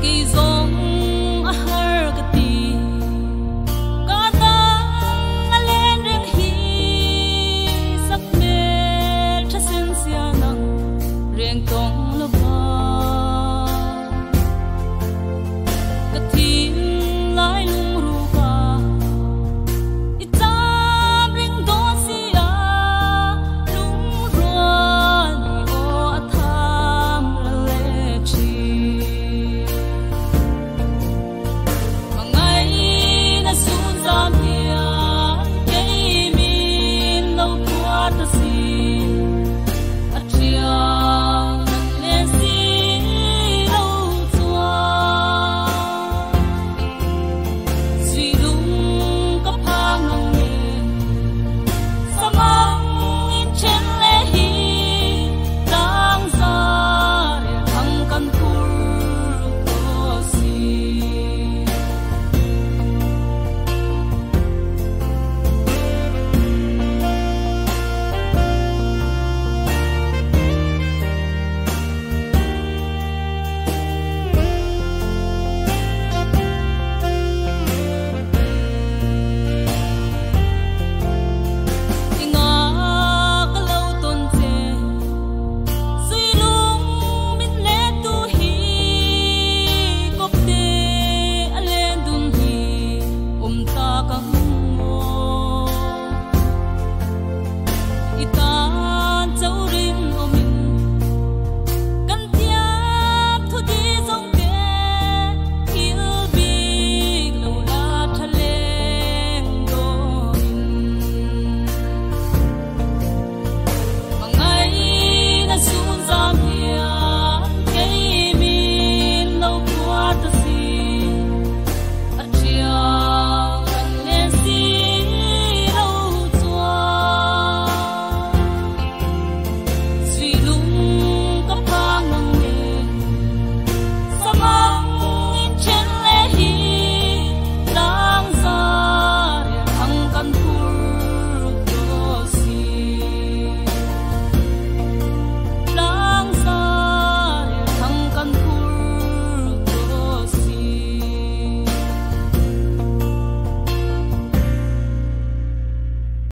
que zon